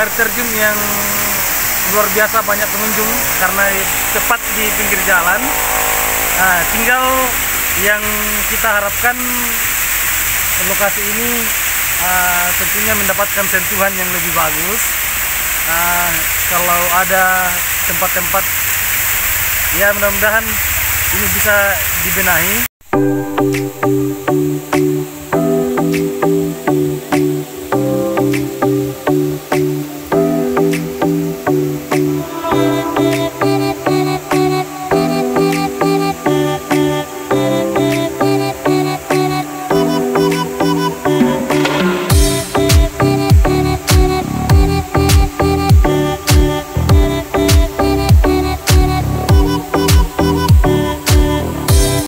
Air terjun yang luar biasa banyak pengunjung karena tepat di pinggir jalan. Nah, tinggal yang kita harapkan lokasi ini uh, tentunya mendapatkan sentuhan yang lebih bagus. Uh, kalau ada tempat-tempat, ya mudah-mudahan ini bisa dibenahi. minute, minute.